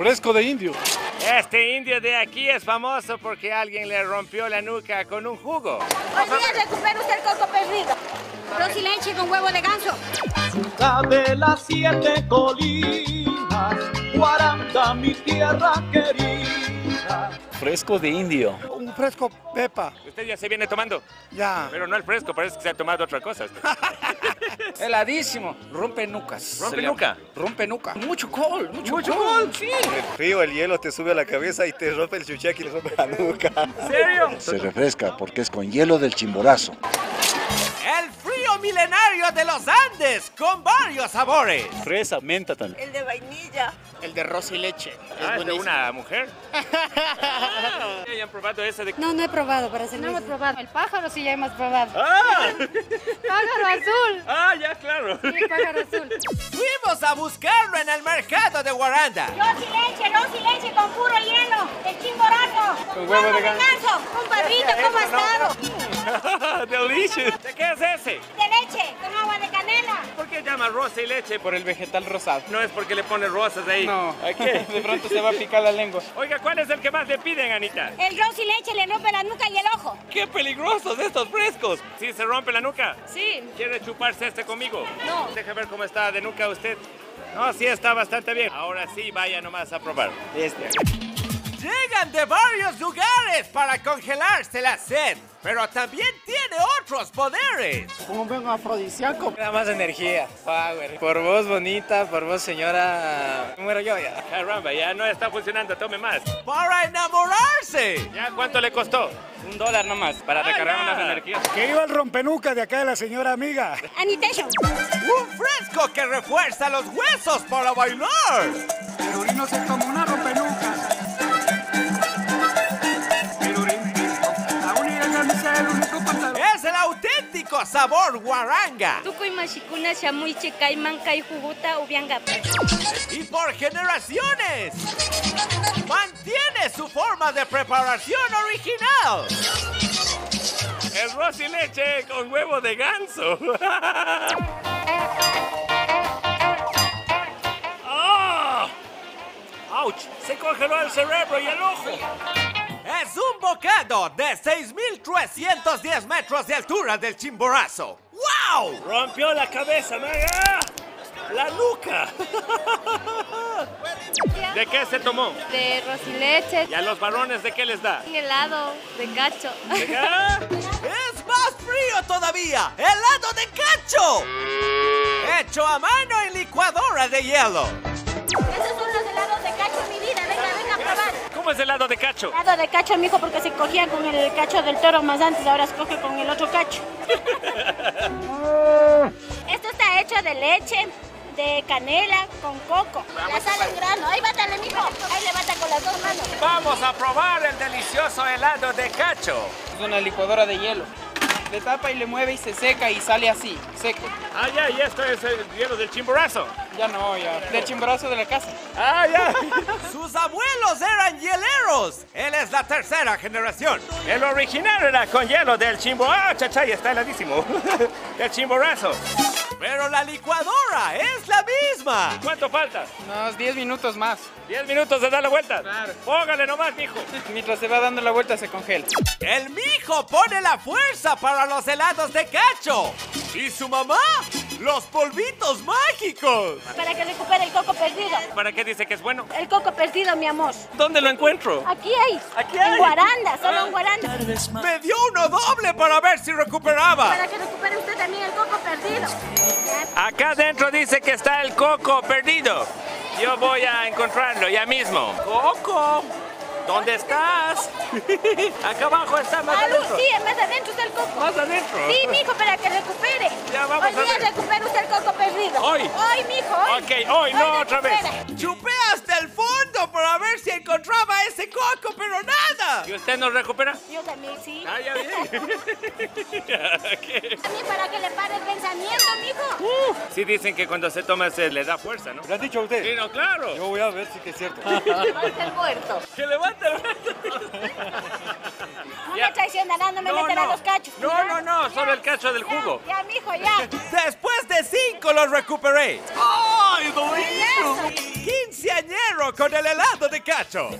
Fresco de indio. Este indio de aquí es famoso porque alguien le rompió la nuca con un jugo. Hoy día recupera usted el coco perdido. Rosy leche con huevo de ganso. Ciudad de las siete colinas, Guaranda, mi tierra querida. Fresco de indio. Un fresco pepa, Usted ya se viene tomando, ya. pero no el fresco, parece que se ha tomado otra cosa. Heladísimo. Rompe nucas. ¿Rompe nuca? Rompe nuca. Mucho col, mucho, Mucho col. col. Sí. frío, el hielo te sube a la cabeza y te rompe el chuchaqui y te rompe la nuca. ¿En serio? Se refresca porque es con hielo del chimborazo. El frío milenario de los Andes con varios sabores. Fresa, menta también. El de vainilla. El de rosa y leche. Ah, ¿es de una mujer? Ah, ¿Ya han probado ese de...? No, no he probado para ser No hemos probado. El pájaro sí ya hemos probado. ¡Ah! Pájaro azul. ¡Ah, ya, claro! Sí, pájaro azul. Fuimos a buscarlo en el mercado de Guaranda. Rosy leche, Rosy leche con puro hielo. El chimborazo. Con huevo de ganso. Compadrito, ¿cómo ha estado? ¡Delicious! ¿De qué es ese? De leche, con agua de canela. ¿Por qué llama rosa y leche? Por el vegetal rosado. No es porque le pone rosas ahí. No. ¿A qué? De pronto se va a picar la lengua. Oiga, ¿cuál es el que más le piden, Anita? El Rosy leche le rompe la nuca y el ojo. ¡Qué peligrosos estos frescos! ¿Sí se rompe la nuca? Sí. ¿Quiere chuparse este conmigo? No. Deja ver cómo está de nuca usted. No, sí está bastante bien. Ahora sí, vaya nomás a probar. Este. Llegan de varios lugares para congelarse la sed, pero también tiene otros poderes. Como un afrodisíaco. Da más energía. Power. Por vos, bonita. Por vos, señora. Muero yo ya. Caramba, ya no está funcionando. Tome más. Para enamorarse. ¿Ya cuánto le costó? Un dólar nomás para recargar unas energías. Que iba el rompenuca de acá de la señora amiga. Anitation. Un fresco que refuerza los huesos para bailar. Perurino se toma una rompenuca. Sabor guaranga. Y por generaciones. Mantiene su forma de preparación original. Es rosa y leche con huevo de ganso. ¡Ah! ¡Auch! Se congeló el cerebro y el ojo. Es un bocado de 6.310 metros de altura del Chimborazo. ¡Wow! Rompió la cabeza, mega. La nuca. ¿De qué se tomó? De rosileche. ¿Y a los varones de qué les da? Un helado de cacho. ¿De qué? ¡Es más frío todavía! ¡Helado de cacho! Hecho a mano en licuadora de hielo. De cacho? Helado de cacho, mijo, porque se cogía con el cacho del toro más antes, ahora se coge con el otro cacho. Esto está hecho de leche, de canela, con coco. La sal en grano. Ahí bátale, mijo. Ahí le bata con las dos manos. Vamos a probar el delicioso helado de cacho. Es una licuadora de hielo. Le tapa y le mueve y se seca y sale así, seco. Ah, ya, y esto es el hielo del chimborazo. Ya no, ya. Del chimborazo de la casa. Ah, ya. Sus abuelos eran hieleros. Él es la tercera generación. El original era con hielo del chimbo. Ah, chachay, está heladísimo. del chimborazo. Pero la licuadora es la misma. ¿Cuánto falta? Unos 10 minutos más. 10 minutos de dar la vuelta. Claro. Póngale nomás, mijo. Mientras se va dando la vuelta se congela. El mijo pone la fuerza para los helados de cacho. Y su mamá, los polvitos mágicos. Para que recupere el coco perdido. ¿Para qué dice que es bueno? El coco perdido, mi amor. ¿Dónde lo encuentro? Aquí hay. Aquí En hay. Guaranda, solo en Guaranda. Me dio uno doble para ver si recuperaba. Para que recupere usted también el coco perdido. Acá adentro dice que está el coco perdido. Yo voy a encontrarlo ya mismo. ¡Coco! ¿Dónde estás? Acá abajo está más Ah, adentro. sí, en vez de adentro está el coco. Más adentro. Sí, mijo, para que recupere. Ya vamos Hoy a día ver. recupere usted el coco perdido. Hoy. Hoy, mijo, hoy. Ok, hoy, no otra vez. Chupé hasta el fondo para ver si encontraba ese coco, pero nada. ¿Y usted nos recupera? Yo también, sí. Ah, ya bien. ¿Qué? También para que le pare el pensamiento, mijo. Sí dicen que cuando se toma se le da fuerza, ¿no? ¿Le han dicho a usted? Sí, no, claro. Yo voy a ver si que es cierto. Levanta el muerto. Que levante el No Ya. me traicionará, no me No, meterá no. los cachos. No, ¿ya? no, no, Ya, solo el cacho del ya, jugo. Ya, mijo, ya. Después de cinco los recuperé. ¡Ay, 15 quinceañero con el helado de cacho.